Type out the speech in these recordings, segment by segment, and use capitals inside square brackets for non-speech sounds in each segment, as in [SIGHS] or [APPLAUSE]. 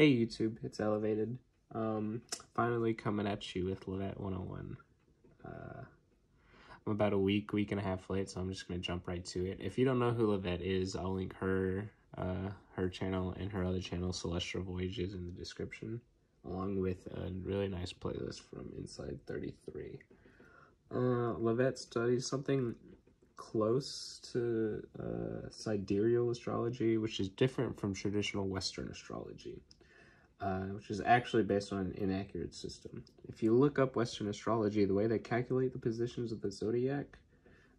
Hey YouTube, it's Elevated. Um, finally coming at you with Lavette 101. Uh, I'm about a week, week and a half late, so I'm just gonna jump right to it. If you don't know who Lavette is, I'll link her, uh, her channel and her other channel, Celestial Voyages, in the description, along with a really nice playlist from Inside 33. Uh, Lavette studies something close to uh, sidereal astrology, which is different from traditional Western astrology uh, which is actually based on an inaccurate system. If you look up Western astrology, the way they calculate the positions of the zodiac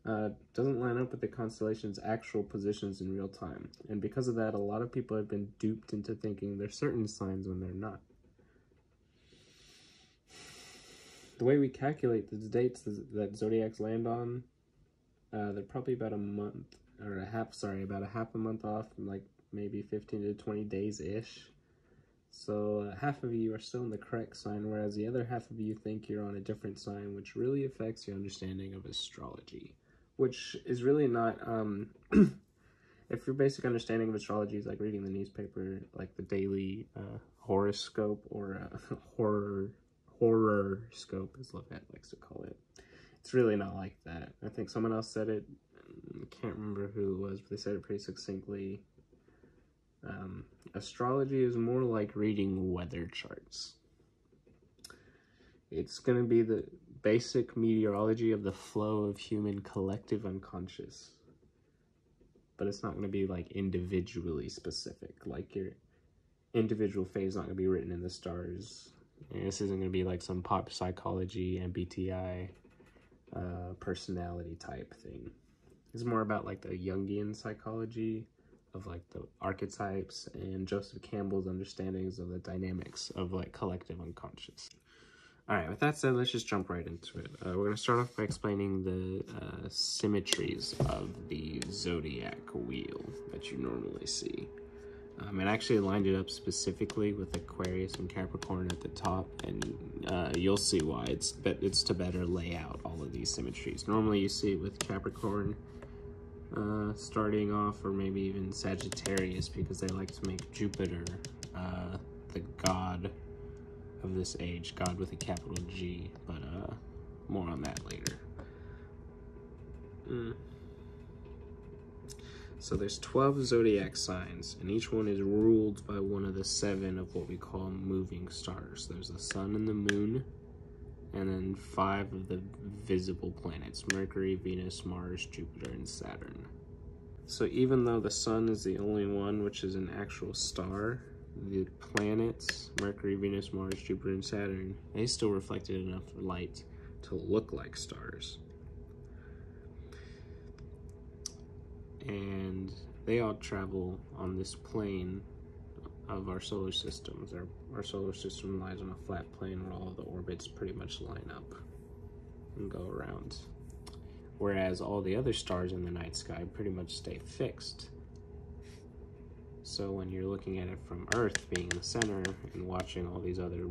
uh, doesn't line up with the constellation's actual positions in real time. And because of that, a lot of people have been duped into thinking there's certain signs when they're not. The way we calculate the dates that zodiacs land on, uh, they're probably about a month, or a half, sorry, about a half a month off, like maybe 15 to 20 days-ish so uh, half of you are still in the correct sign, whereas the other half of you think you're on a different sign, which really affects your understanding of astrology. Which is really not, um, [CLEARS THROAT] if your basic understanding of astrology is like reading the newspaper, like the daily uh, horoscope or uh, [LAUGHS] horror horror scope, as Lavette likes to call it. It's really not like that. I think someone else said it. I can't remember who it was, but they said it pretty succinctly. Um, astrology is more like reading weather charts. It's going to be the basic meteorology of the flow of human collective unconscious. But it's not going to be like individually specific. Like your individual phase is not going to be written in the stars. And this isn't going to be like some pop psychology, MBTI, uh, personality type thing. It's more about like the Jungian psychology of like the archetypes and Joseph Campbell's understandings of the dynamics of like collective unconscious. All right, with that said, let's just jump right into it. Uh, we're going to start off by explaining the uh, symmetries of the zodiac wheel that you normally see. Um, and actually lined it up specifically with Aquarius and Capricorn at the top, and uh, you'll see why. It's, but it's to better lay out all of these symmetries. Normally you see it with Capricorn, uh, starting off, or maybe even Sagittarius, because they like to make Jupiter uh, the god of this age, god with a capital G, but uh, more on that later. Mm. So there's 12 zodiac signs, and each one is ruled by one of the seven of what we call moving stars. There's the sun and the moon, and then five of the visible planets, Mercury, Venus, Mars, Jupiter, and Saturn. So even though the sun is the only one which is an actual star, the planets, Mercury, Venus, Mars, Jupiter, and Saturn, they still reflected enough light to look like stars. And they all travel on this plane of our solar systems. Our, our solar system lies on a flat plane where all the orbits pretty much line up and go around. Whereas all the other stars in the night sky pretty much stay fixed. So when you're looking at it from Earth being in the center and watching all these other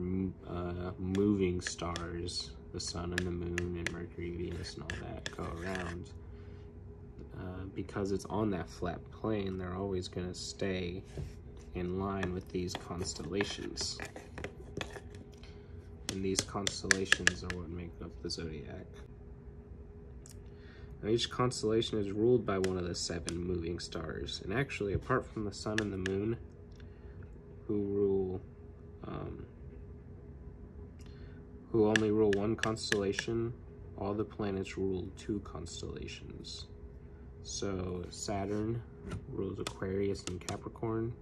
uh, moving stars, the sun and the moon and Mercury, Venus and all that go around, uh, because it's on that flat plane, they're always going to stay in line with these constellations. And these constellations are what make up the zodiac. Now each constellation is ruled by one of the seven moving stars. And actually, apart from the sun and the moon, who rule, um, who only rule one constellation, all the planets rule two constellations. So Saturn rules Aquarius and Capricorn,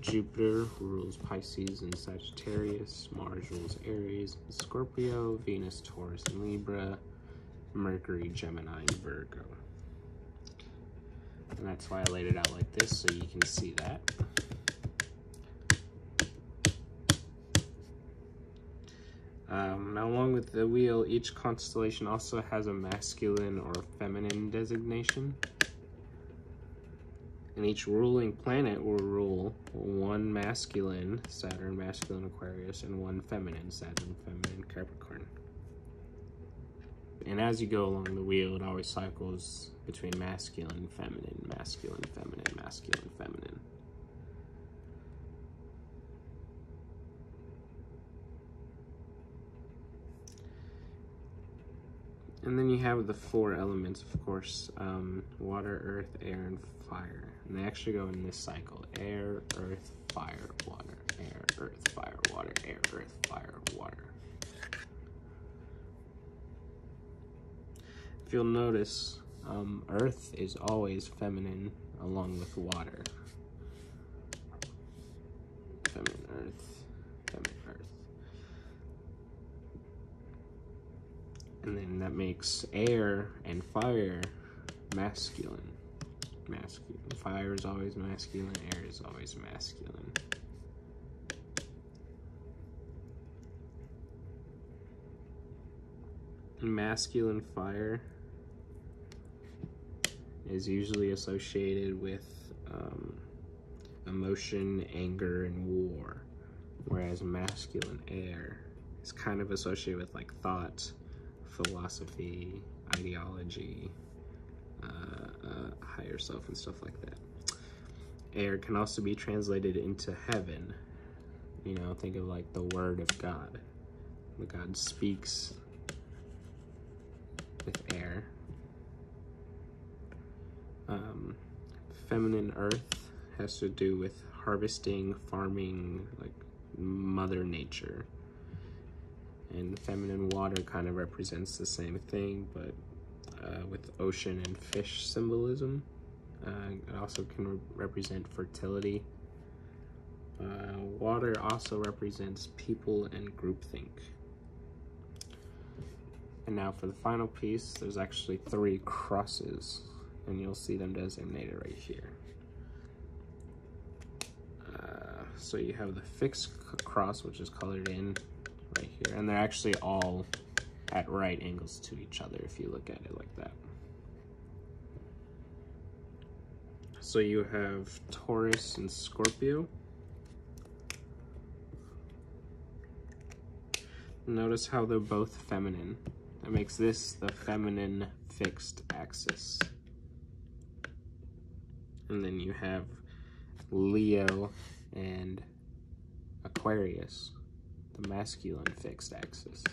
Jupiter rules Pisces and Sagittarius, Mars rules Aries and Scorpio, Venus, Taurus, and Libra, Mercury, Gemini, and Virgo. And that's why I laid it out like this, so you can see that. Um, now, along with the wheel, each constellation also has a masculine or feminine designation and each ruling planet will rule one masculine, Saturn, masculine Aquarius, and one feminine, Saturn, feminine Capricorn. And as you go along the wheel, it always cycles between masculine, feminine, masculine, feminine, masculine, feminine. And then you have the four elements, of course, um, water, earth, air, and fire. And they actually go in this cycle. Air, earth, fire, water. Air, earth, fire, water. Air, earth, fire, water. If you'll notice, um, earth is always feminine along with water. Feminine earth, And then that makes air and fire masculine. Masculine. Fire is always masculine, air is always masculine. Masculine fire is usually associated with um, emotion, anger, and war, whereas masculine air is kind of associated with like thought, philosophy, ideology, uh, uh, higher self, and stuff like that. Air can also be translated into heaven. You know, think of like the word of God. God speaks with air. Um, feminine earth has to do with harvesting, farming, like mother nature. And feminine water kind of represents the same thing, but uh, with ocean and fish symbolism. Uh, it also can re represent fertility. Uh, water also represents people and groupthink. And now for the final piece, there's actually three crosses, and you'll see them designated right here. Uh, so you have the fixed cross, which is colored in right here, and they're actually all at right angles to each other if you look at it like that. So you have Taurus and Scorpio. Notice how they're both feminine. That makes this the feminine fixed axis. And then you have Leo and Aquarius, the masculine fixed axis.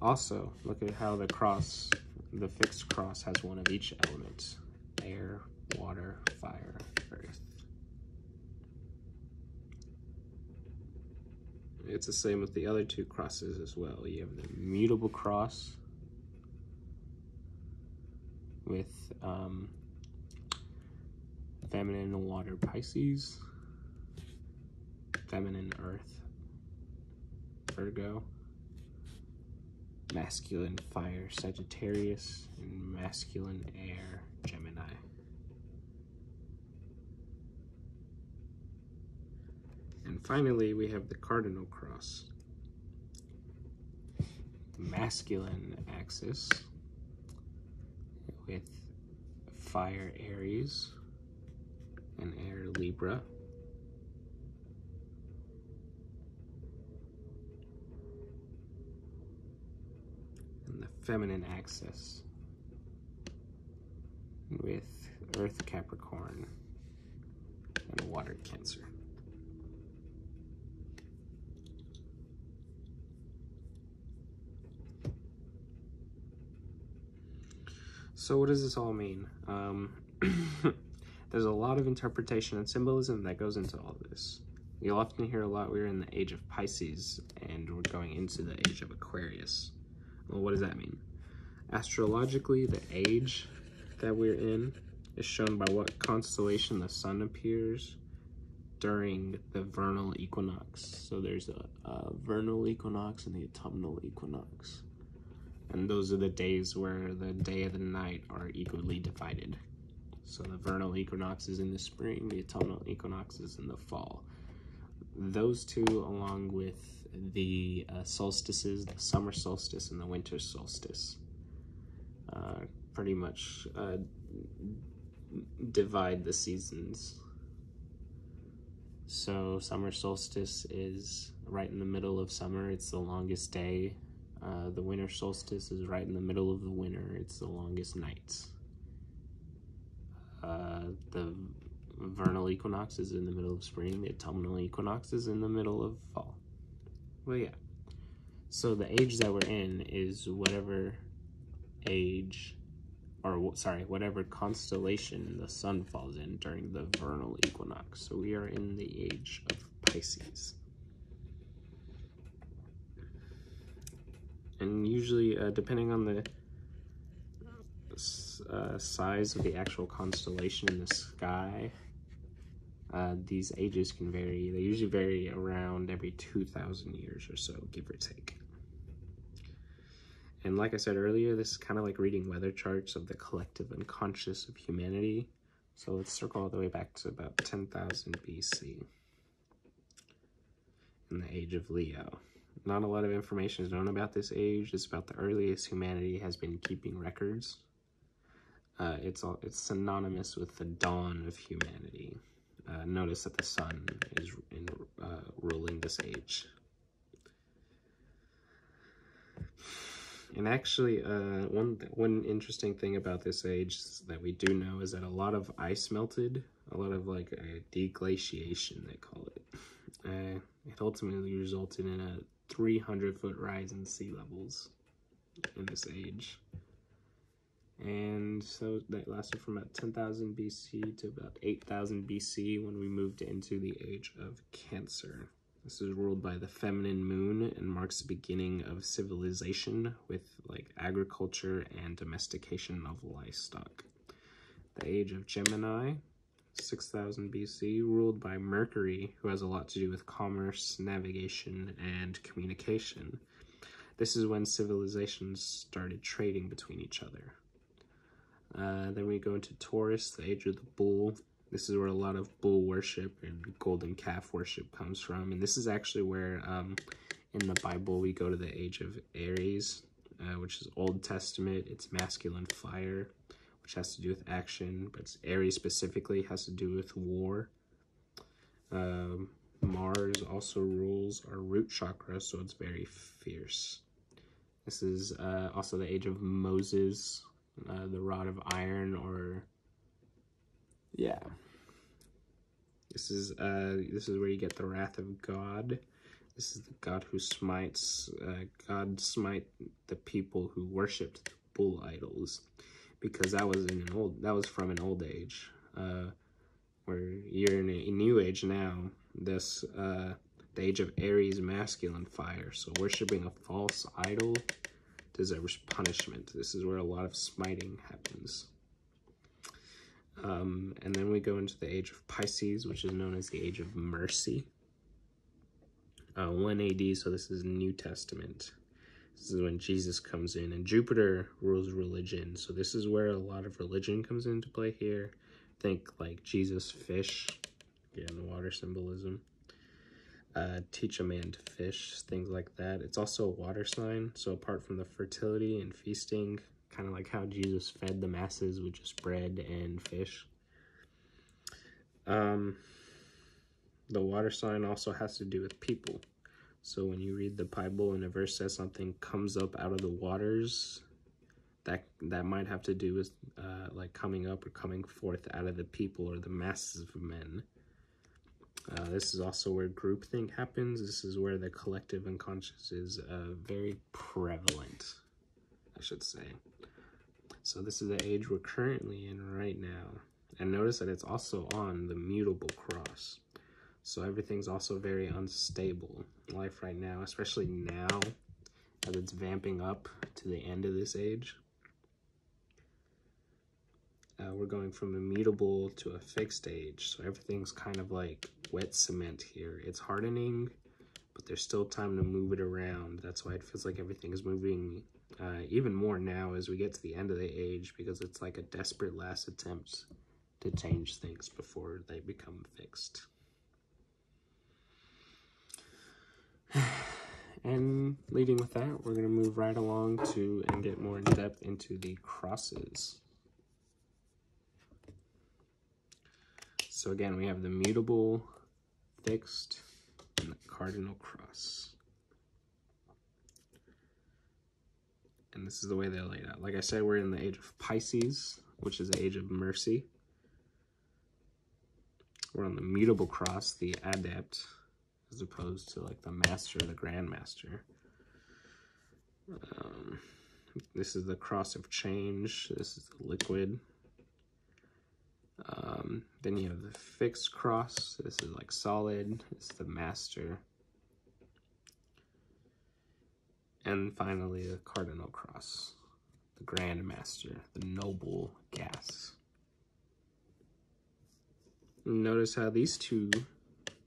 Also, look at how the cross, the fixed cross has one of each element. Air, water, fire, earth. It's the same with the other two crosses as well. You have the mutable cross with um, feminine water Pisces, feminine earth Virgo, masculine fire Sagittarius, and masculine air Gemini. And finally, we have the cardinal cross. Masculine axis with fire Aries and air Libra. And the feminine axis with Earth Capricorn and Water Cancer. So what does this all mean? Um, [CLEARS THROAT] there's a lot of interpretation and symbolism that goes into all of this. You'll often hear a lot, we're in the age of Pisces and we're going into the age of Aquarius. Well, what does that mean? Astrologically, the age that we're in is shown by what constellation the sun appears during the vernal equinox. So there's a, a vernal equinox and the autumnal equinox. And those are the days where the day and the night are equally divided. So the vernal equinox is in the spring, the autumnal equinox is in the fall. Those two, along with the uh, solstices, the summer solstice and the winter solstice, uh, pretty much uh, divide the seasons. So summer solstice is right in the middle of summer. It's the longest day uh, the winter solstice is right in the middle of the winter. It's the longest nights. Uh, the vernal equinox is in the middle of spring. The autumnal equinox is in the middle of fall. well, yeah. So the age that we're in is whatever age, or sorry, whatever constellation the sun falls in during the vernal equinox. So we are in the age of Pisces. And usually, uh, depending on the uh, size of the actual constellation in the sky, uh, these ages can vary. They usually vary around every 2,000 years or so, give or take. And like I said earlier, this is kind of like reading weather charts of the collective unconscious of humanity. So let's circle all the way back to about 10,000 BC in the age of Leo. Not a lot of information is known about this age. It's about the earliest humanity has been keeping records. Uh, it's all, it's synonymous with the dawn of humanity. Uh, notice that the sun is in, uh, ruling this age. And actually, uh, one one interesting thing about this age that we do know is that a lot of ice melted, a lot of like deglaciation, they call it. Uh, it ultimately resulted in a 300 foot rise in sea levels in this age. And so that lasted from about 10,000 BC to about 8,000 BC when we moved into the age of Cancer. This is ruled by the feminine moon and marks the beginning of civilization with like agriculture and domestication of livestock. The age of Gemini, 6000 BC, ruled by Mercury, who has a lot to do with commerce, navigation, and communication. This is when civilizations started trading between each other. Uh, then we go into Taurus, the age of the bull. This is where a lot of bull worship and golden calf worship comes from. And this is actually where um, in the Bible we go to the age of Aries, uh, which is Old Testament. It's masculine fire, which has to do with action. But Aries specifically has to do with war. Um, Mars also rules our root chakra, so it's very fierce. This is uh, also the age of Moses, uh, the rod of iron or yeah. This is uh this is where you get the wrath of god. This is the god who smites uh, god smite the people who worshipped bull idols. Because that was in an old that was from an old age uh where you're in a new age now. This uh the age of aries masculine fire. So worshiping a false idol deserves punishment. This is where a lot of smiting happens. Um, and then we go into the age of Pisces, which is known as the age of mercy. Uh, 1 AD, so this is New Testament. This is when Jesus comes in, and Jupiter rules religion. So this is where a lot of religion comes into play here. Think like Jesus fish, again, water symbolism uh, teach a man to fish, things like that. It's also a water sign, so apart from the fertility and feasting, kind of like how Jesus fed the masses with just bread and fish. Um, the water sign also has to do with people. So when you read the Bible and a verse says something comes up out of the waters, that that might have to do with uh, like coming up or coming forth out of the people or the masses of men. Uh, this is also where groupthink happens. This is where the collective unconscious is uh, very prevalent, I should say. So this is the age we're currently in right now. And notice that it's also on the mutable cross. So everything's also very unstable. Life right now, especially now, as it's vamping up to the end of this age. Uh, we're going from immutable to a fixed age. So everything's kind of like wet cement here. It's hardening, but there's still time to move it around. That's why it feels like everything is moving uh, even more now as we get to the end of the age because it's like a desperate last attempt to change things before they become fixed. [SIGHS] And leading with that, we're going to move right along to and get more in depth into the crosses. So again, we have the mutable, fixed, and the cardinal cross. And this is the way they're laid out. Like I said, we're in the age of Pisces, which is the age of mercy. We're on the mutable cross, the adept. as opposed to like the master, the grandmaster. Um, this is the cross of change. This is the liquid. Um, then you have the fixed cross. This is like solid. It's the master. And finally, the cardinal cross, the grand master, the noble gas. Notice how these two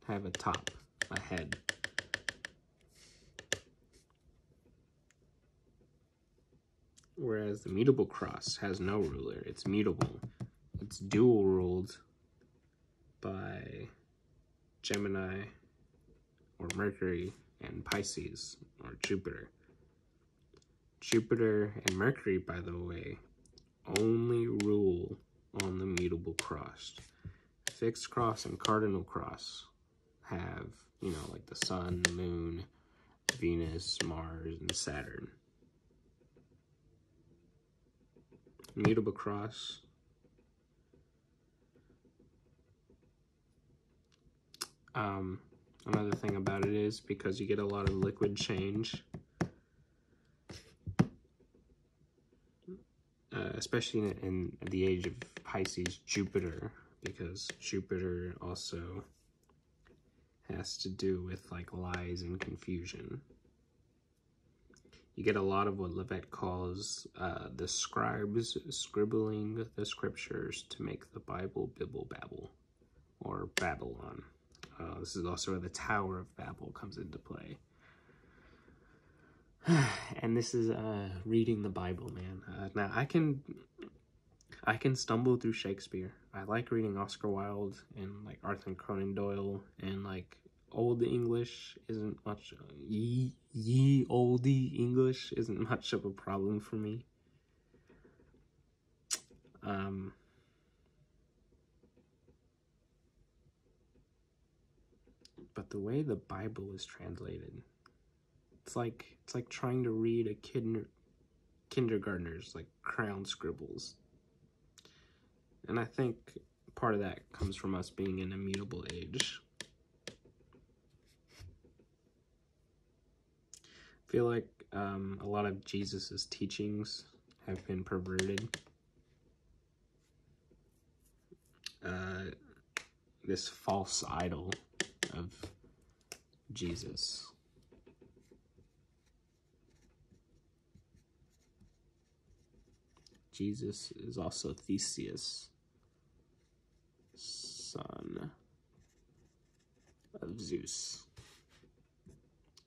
have a top, a head. Whereas the mutable cross has no ruler. It's mutable. It's dual ruled by Gemini or Mercury and Pisces or Jupiter. Jupiter and Mercury, by the way, only rule on the mutable cross. Fixed cross and cardinal cross have, you know, like the sun, moon, Venus, Mars, and Saturn. Mutable cross. Um, another thing about it is because you get a lot of liquid change, uh, especially in, in the age of Pisces, Jupiter, because Jupiter also has to do with like lies and confusion. You get a lot of what Lavette calls uh, the scribes scribbling the scriptures to make the Bible Bibble Babble or Babylon. Uh, this is also where the Tower of Babel comes into play. [SIGHS] and this is uh, reading the Bible, man. Uh, now I can I can stumble through Shakespeare. I like reading Oscar Wilde and like Arthur Conan Doyle and like old English isn't much ye ye oldie English isn't [LAUGHS] much of a problem for me. Um but the way the Bible is translated, it's like it's like trying to read a kid kindergartner's like crown scribbles. And I think part of that comes from us being in a mutable age. I feel like um, a lot of Jesus's teachings have been perverted. Uh, this false idol of Jesus. Jesus is also Theseus, son of Zeus,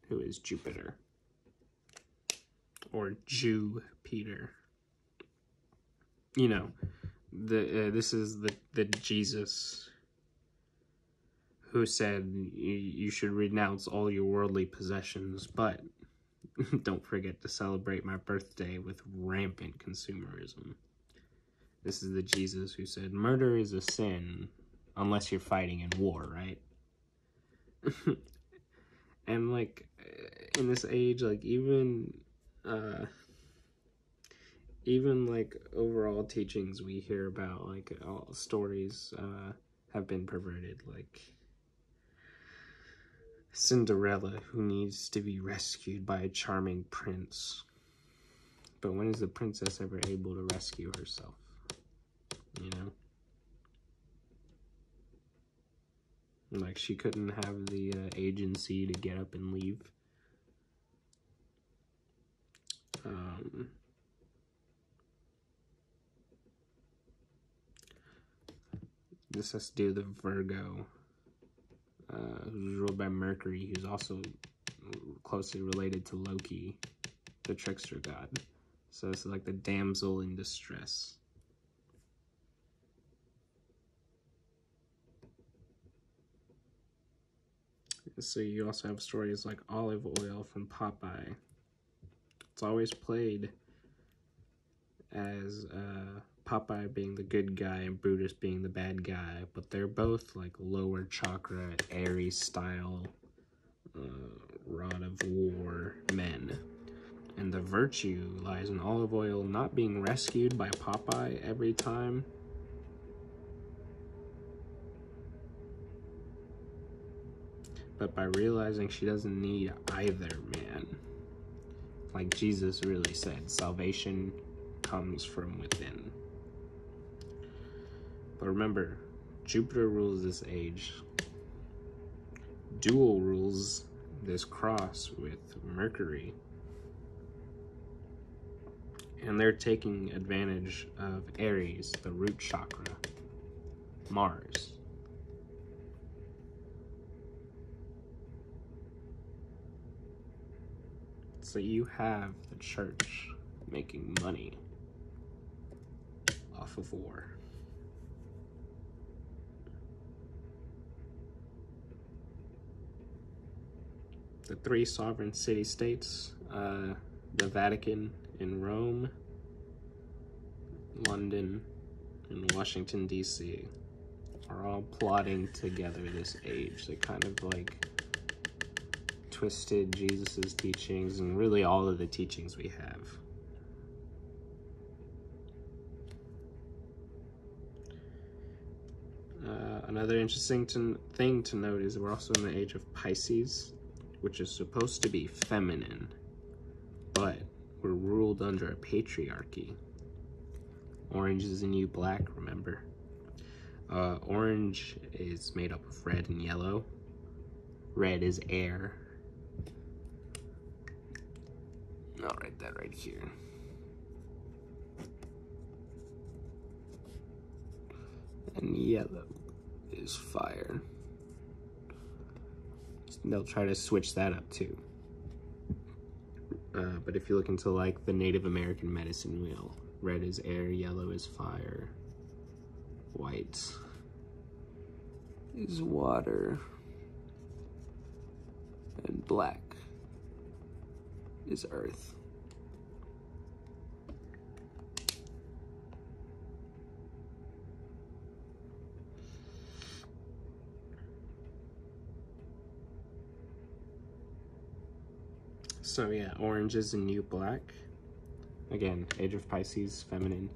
who is Jupiter, or Jew Peter. You know, the uh, this is the the Jesus who said you should renounce all your worldly possessions, but [LAUGHS] don't forget to celebrate my birthday with rampant consumerism. This is the Jesus who said murder is a sin unless you're fighting in war, right? [LAUGHS] and like in this age, like even uh even like overall teachings we hear about like all stories uh have been perverted like Cinderella who needs to be rescued by a charming prince. But when is the princess ever able to rescue herself? You know? Like, she couldn't have the uh, agency to get up and leave. Um, this has to do with the Virgo uh, who's ruled by Mercury, who's also closely related to Loki, the trickster god. So it's like the damsel in distress. So you also have stories like Olive Oyl from Popeye. It's always played as uh, Popeye being the good guy and Brutus being the bad guy, but they're both like lower chakra, airy style, uh, rod of war men. And the virtue lies in Olive Oyl not being rescued by Popeye every time. but by realizing she doesn't need either man. Like Jesus really said, salvation comes from within. But remember, Jupiter rules this age. Dual rules this cross with Mercury. And they're taking advantage of Aries, the root chakra, Mars. So you have the church making money off of war. The three sovereign city states, uh, the Vatican in Rome, London, and Washington, D.C., are all plotting together this age. They kind of like twisted Jesus's teachings and really all of the teachings we have. Uh, another interesting to, thing to note is we're also in the age of Pisces, which is supposed to be feminine, but we're ruled under a patriarchy. Orange is the new black, remember? Uh, orange is made up of red and yellow. Red is air. I'll write that right here. And yellow is fire. They'll try to switch that up too. Uh, but if you look into like the Native American medicine wheel, red is air, yellow is fire, white is water, and black is earth. So yeah, orange is the new black. Again, Age of Pisces, feminine.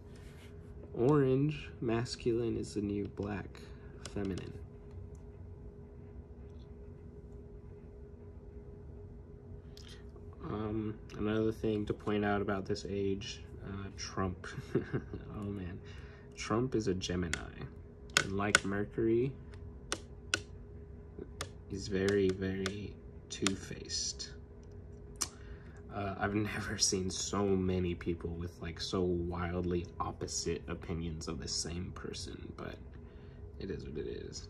Orange, masculine, is the new black, feminine. Um, another thing to point out about this age, uh, Trump. [LAUGHS] oh man, Trump is a Gemini. And like Mercury, he's very, very two-faced. Uh, I've [LAUGHS] never seen so many people with like so wildly opposite opinions of the same person, but it is what it is.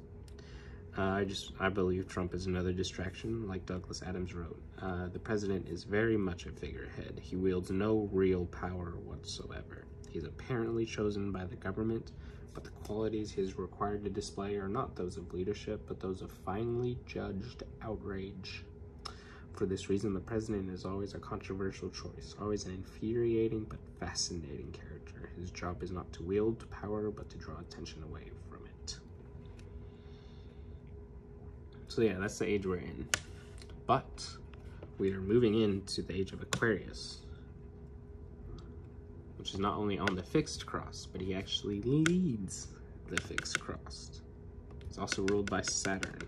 Uh, I just I believe Trump is another distraction, like Douglas Adams wrote. Uh, the president is very much a figurehead. He wields no real power whatsoever. He's apparently chosen by the government, but the qualities he is required to display are not those of leadership, but those of finely judged outrage. For this reason, the president is always a controversial choice, always an infuriating but fascinating character. His job is not to wield power, but to draw attention away from it. So yeah, that's the age we're in. But we are moving into the age of Aquarius, which is not only on the fixed cross, but he actually leads the fixed cross. It's also ruled by Saturn.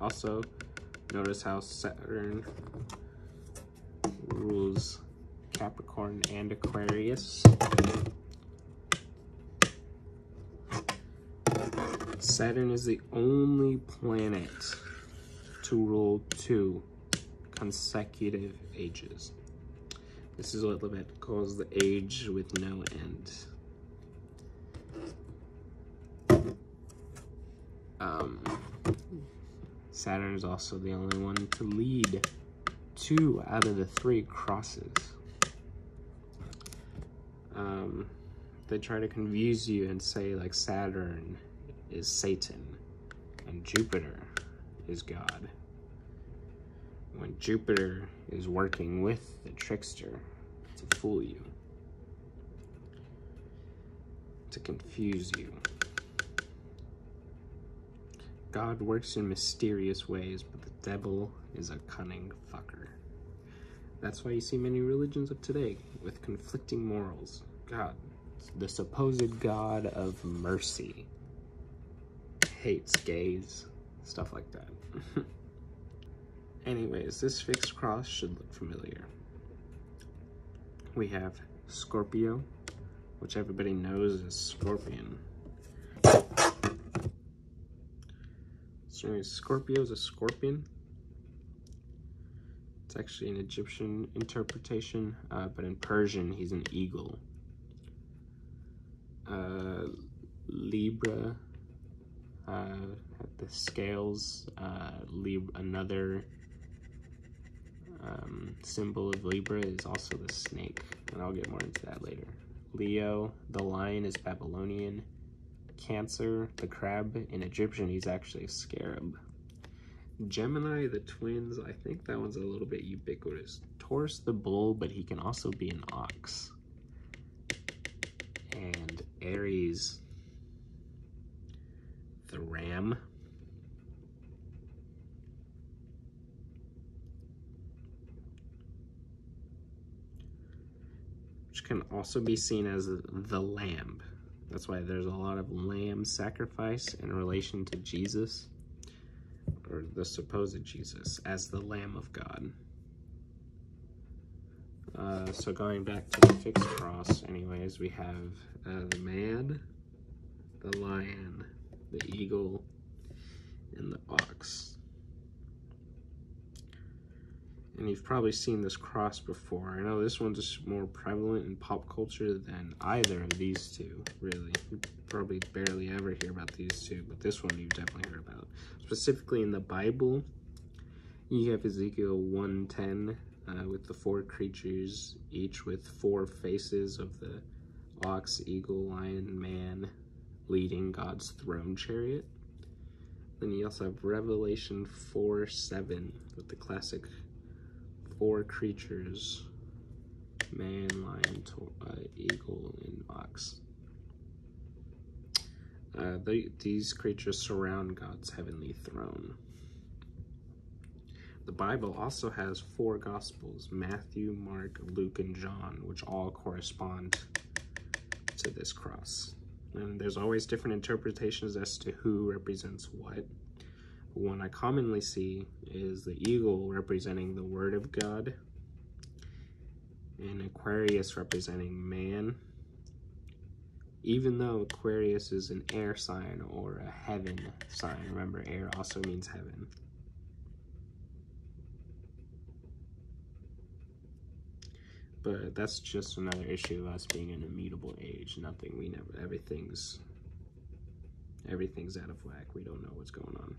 Also, Notice how Saturn rules Capricorn and Aquarius. Saturn is the only planet to rule two consecutive ages. This is what Lavette calls the age with no end. Um, Saturn is also the only one to lead two out of the three crosses. Um, they try to confuse you and say like Saturn is Satan and Jupiter is God. When Jupiter is working with the trickster to fool you, to confuse you. God works in mysterious ways, but the devil is a cunning fucker. That's why you see many religions of today with conflicting morals. God, the supposed God of mercy, hates gays, stuff like that. [LAUGHS] Anyways, this fixed cross should look familiar. We have Scorpio, which everybody knows is Scorpion. So Scorpio is a scorpion. It's actually an Egyptian interpretation, uh, but in Persian, he's an eagle. Uh, Libra, uh, the scales, uh, Lib another um, symbol of Libra is also the snake, and I'll get more into that later. Leo, the lion is Babylonian. Cancer, the crab, in Egyptian, he's actually a scarab. Gemini, the twins, I think that one's a little bit ubiquitous. Taurus, the bull, but he can also be an ox. And Aries, the ram. Which can also be seen as the lamb. That's why there's a lot of lamb sacrifice in relation to Jesus, or the supposed Jesus, as the Lamb of God. Uh, so going back to the fixed cross, anyways, we have uh, the man, the lion, the eagle, and the ox. And you've probably seen this cross before. I know this one's more prevalent in pop culture than either of these two, really. You probably barely ever hear about these two, but this one you've definitely heard about. Specifically in the Bible, you have Ezekiel 110 uh, with the four creatures, each with four faces of the ox, eagle, lion, man, leading God's throne chariot. Then you also have Revelation 4 7 with the classic four creatures man, lion, uh, eagle, and ox. Uh, they, these creatures surround God's heavenly throne. The Bible also has four Gospels Matthew, Mark, Luke, and John, which all correspond to this cross. And there's always different interpretations as to who represents what one I commonly see is the eagle representing the Word of God, and Aquarius representing man. Even though Aquarius is an air sign or a heaven sign, remember air also means heaven. But that's just another issue of us being in a mutable age. Nothing, we never, everything's, everything's out of whack. We don't know what's going on.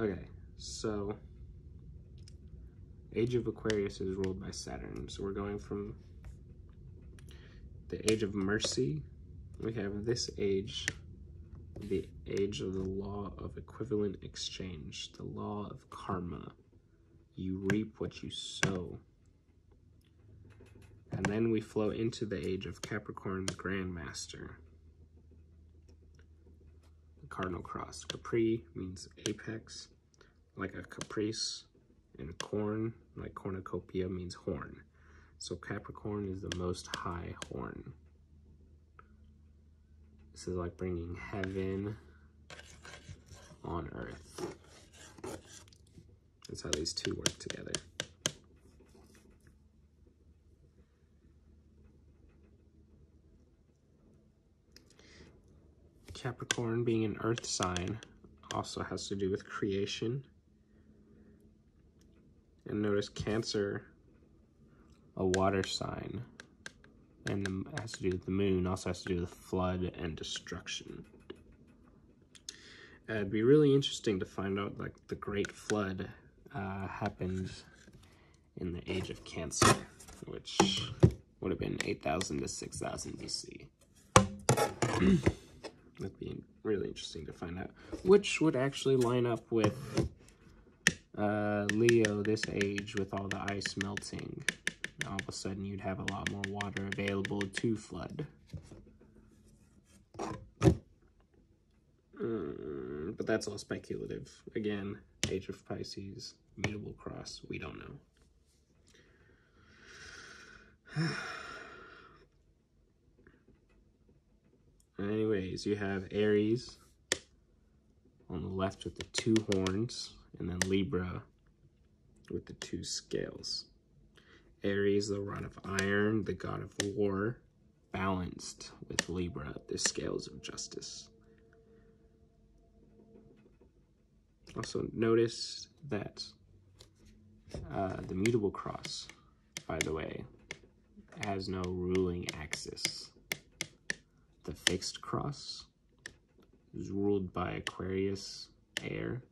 Okay, so Age of Aquarius is ruled by Saturn. So we're going from the Age of Mercy. We have this age, the age of the law of equivalent exchange, the law of karma. You reap what you sow. And then we flow into the age of Capricorn, the Grandmaster. Cardinal cross. Capri means apex, like a caprice, and corn, like cornucopia, means horn. So Capricorn is the most high horn. This is like bringing heaven on earth. That's how these two work together. Capricorn being an earth sign also has to do with creation. And notice Cancer, a water sign, and the, has to do with the moon, also has to do with flood and destruction. Uh, it'd be really interesting to find out like the Great Flood uh, happened in the age of Cancer, which would have been 8,000 to 6,000 BC. [CLEARS THROAT] That'd be really interesting to find out, which would actually line up with uh, Leo this age with all the ice melting. All of a sudden you'd have a lot more water available to flood. Mm, but that's all speculative. Again, Age of Pisces, Mutable Cross, we don't know. [SIGHS] [SIGHS] Anyways, you have Aries on the left with the two horns And then Libra with the two scales. Aries, the rod of iron, the god of war, balanced with Libra, the scales of justice. Also notice that uh, the mutable cross, by the way, has no ruling axis. The fixed cross is ruled by Aquarius air,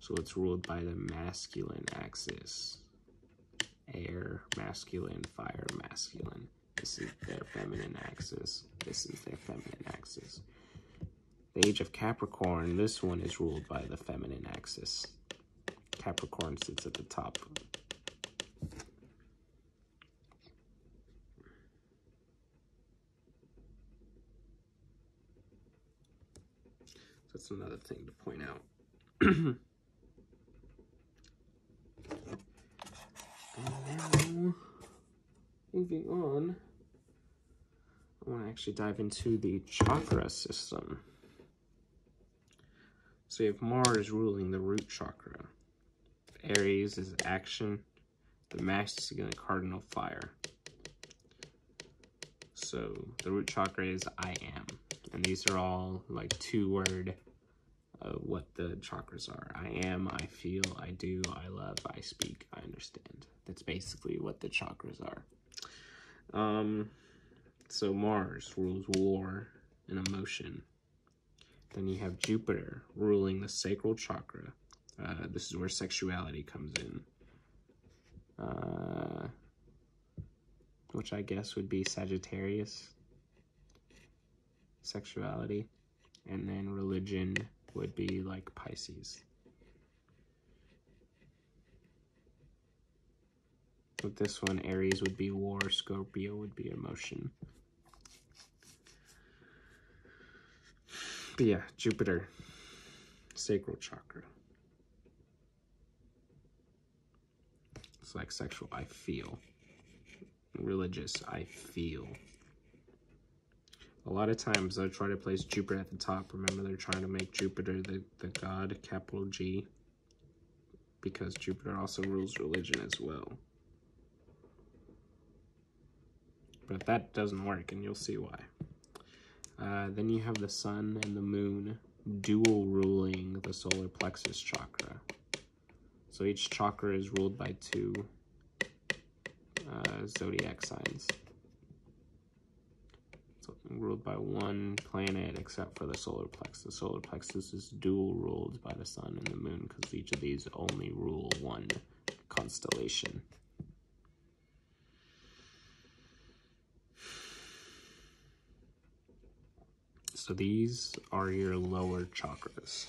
so it's ruled by the masculine axis. Air, masculine, fire, masculine. This is their feminine axis. This is their feminine axis. The age of Capricorn, this one is ruled by the feminine axis. Capricorn sits at the top. That's another thing to point out. [CLEARS THROAT] and now, moving on, I want to actually dive into the chakra system. So you have Mars ruling the root chakra. Aries is action, the masculine cardinal fire. So the root chakra is I am. And these are all like two word uh, what the chakras are. I am, I feel, I do, I love, I speak, I understand. That's basically what the chakras are. Um, so Mars rules war and emotion. Then you have Jupiter ruling the sacral chakra. Uh, this is where sexuality comes in. Uh, which I guess would be Sagittarius. Sexuality. And then religion would be like Pisces. With this one, Aries would be war, Scorpio would be emotion. But yeah, Jupiter, sacral chakra. It's like sexual, I feel. Religious, I feel. A lot of times I try to place Jupiter at the top. Remember, they're trying to make Jupiter the, the god, capital G, because Jupiter also rules religion as well. But that doesn't work, and you'll see why. Uh, then you have the sun and the moon dual ruling the solar plexus chakra. So each chakra is ruled by two uh, zodiac signs. Ruled by one planet except for the solar plexus. The solar plexus is dual ruled by the sun and the moon because each of these only rule one constellation. So these are your lower chakras.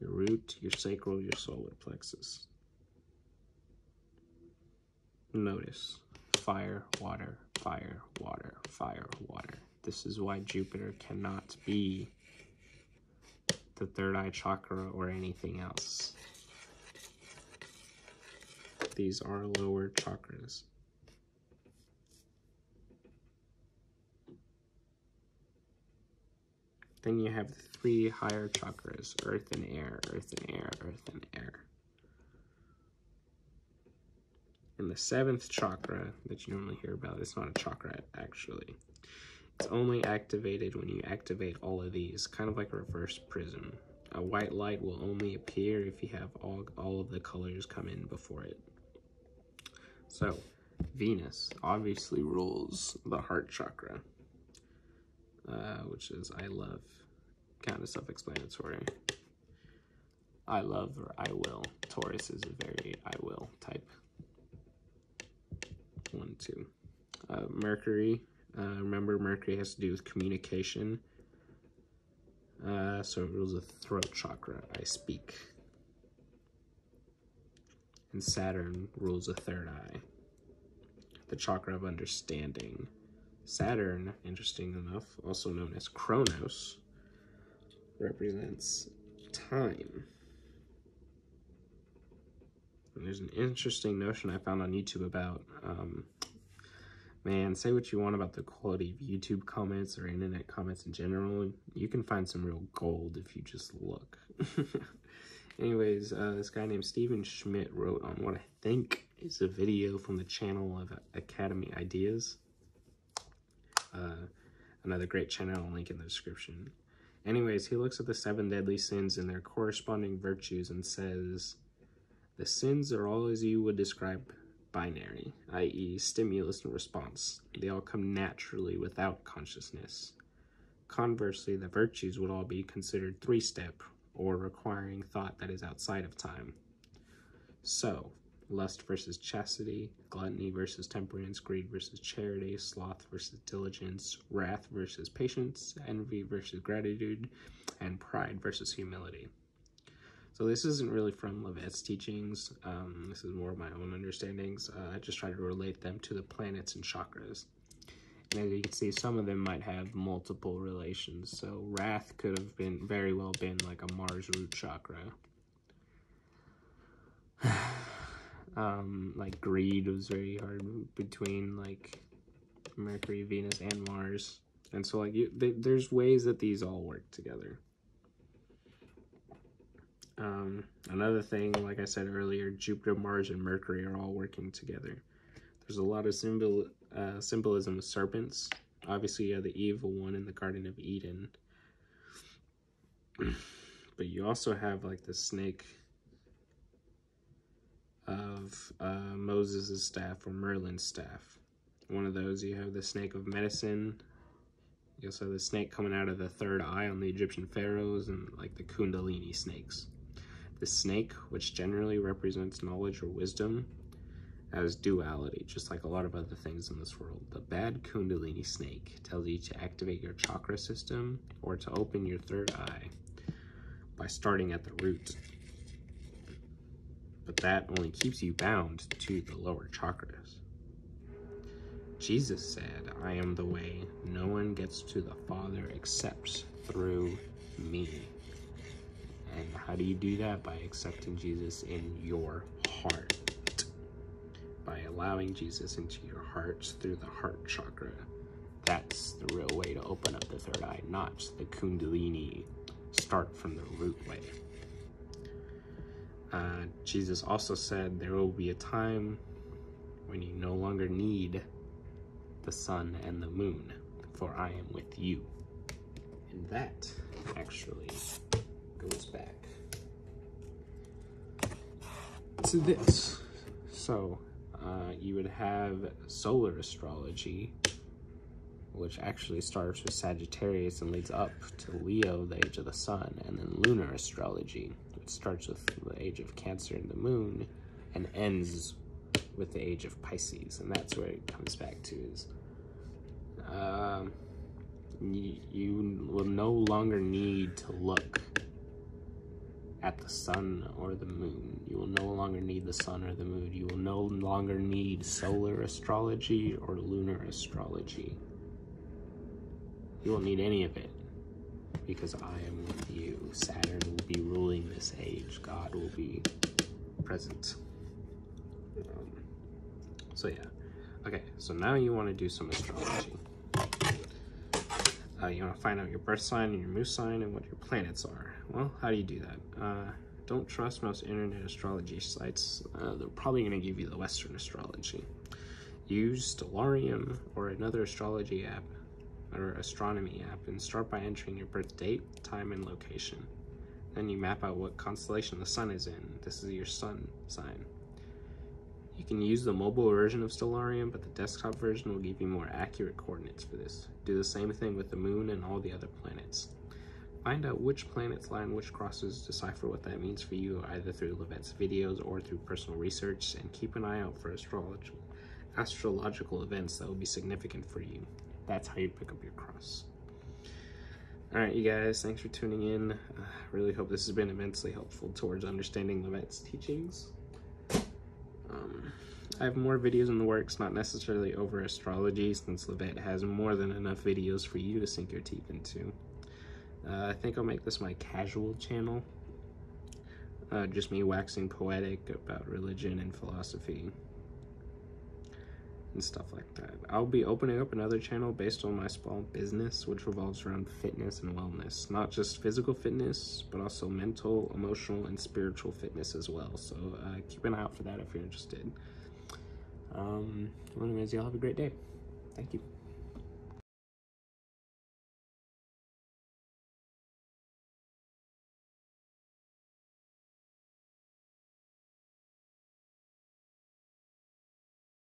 Your root, your sacral, your solar plexus. Notice fire, water, fire, water, fire, water. This is why Jupiter cannot be the third eye chakra or anything else. These are lower chakras. Then you have three higher chakras, earth and air, earth and air, earth and air. And the seventh chakra that you normally hear about, it's not a chakra actually. It's only activated when you activate all of these, kind of like a reverse prism. A white light will only appear if you have all, all of the colors come in before it. So, Venus obviously rules the heart chakra uh, which is I love, kind of self-explanatory. I love or I will. Taurus is a very I will type. One, two. Uh, Mercury. Uh, remember, Mercury has to do with communication. Uh, so it rules the throat chakra. I speak. And Saturn rules the third eye. The chakra of understanding. Saturn, interesting enough, also known as Kronos, represents time. And there's an interesting notion I found on YouTube about, um, man, say what you want about the quality of YouTube comments or internet comments in general. You can find some real gold if you just look. [LAUGHS] Anyways, uh, this guy named Steven Schmidt wrote on what I think is a video from the channel of Academy Ideas. Uh, another great channel, link in the description. Anyways, he looks at the seven deadly sins and their corresponding virtues and says, the sins are all as you would describe binary, i.e. stimulus and response. They all come naturally without consciousness. Conversely, the virtues would all be considered three-step, or requiring thought that is outside of time. So, lust versus chastity, gluttony versus temperance, greed versus charity, sloth versus diligence, wrath versus patience, envy versus gratitude, and pride versus humility. So this isn't really from Lavette's teachings. Um, this is more of my own understandings. Uh, I just try to relate them to the planets and chakras. And as you can see, some of them might have multiple relations. So wrath could have been very well been like a Mars root chakra. [SIGHS] um, like greed was very hard between like Mercury, Venus, and Mars. And so like you, there's ways that these all work together. Um, another thing, like I said earlier, Jupiter, Mars, and Mercury are all working together. There's a lot of symbol uh, symbolism of serpents. Obviously, you have the evil one in the Garden of Eden. [CLEARS THROAT] but you also have like the snake of uh, Moses' staff or Merlin's staff. One of those, you have the snake of medicine. You also have the snake coming out of the third eye on the Egyptian pharaohs and like the Kundalini snakes. The snake, which generally represents knowledge or wisdom, as duality, just like a lot of other things in this world. The bad Kundalini snake tells you to activate your chakra system or to open your third eye by starting at the root. But that only keeps you bound to the lower chakras. Jesus said, I am the way. No one gets to the Father except through me. And how do you do that? By accepting Jesus in your heart. By allowing Jesus into your hearts through the heart chakra. That's the real way to open up the third eye, not the kundalini start from the root way. Uh, Jesus also said there will be a time when you no longer need the sun and the moon, for I am with you. And that actually goes back to this. So uh, you would have solar astrology, which actually starts with Sagittarius and leads up to Leo, the age of the sun, and then lunar astrology, which starts with the age of Cancer and the moon, and ends with the age of Pisces, and that's where it comes back to is uh, you, you will no longer need to look at the sun or the moon. You will no longer need the sun or the moon. You will no longer need solar astrology or lunar astrology. You won't need any of it because I am with you. Saturn will be ruling this age. God will be present. Um, so yeah. Okay, so now you want to do some astrology. Uh, you want to find out your birth sign and your moon sign and what your planets are. Well, how do you do that? Uh, don't trust most internet astrology sites. Uh, they're probably going to give you the Western astrology. Use Stellarium or another astrology app or astronomy app and start by entering your birth date, time, and location. Then you map out what constellation the sun is in. This is your sun sign. You can use the mobile version of Stellarium, but the desktop version will give you more accurate coordinates for this. Do the same thing with the moon and all the other planets. Find out which planets lie in which crosses, decipher what that means for you either through Lavette's videos or through personal research, and keep an eye out for astrological, astrological events that will be significant for you. That's how you pick up your cross. Alright, you guys, thanks for tuning in. I uh, really hope this has been immensely helpful towards understanding Lavette's teachings. Um, I have more videos in the works, not necessarily over astrology, since Lavette has more than enough videos for you to sink your teeth into. Uh, I think I'll make this my casual channel. Uh, just me waxing poetic about religion and philosophy. and stuff like that. I'll be opening up another channel based on my small business, which revolves around fitness and wellness. Not just physical fitness, but also mental, emotional, and spiritual fitness as well. So uh, keep an eye out for that if you're interested. Um, anyways, y'all have a great day. Thank you.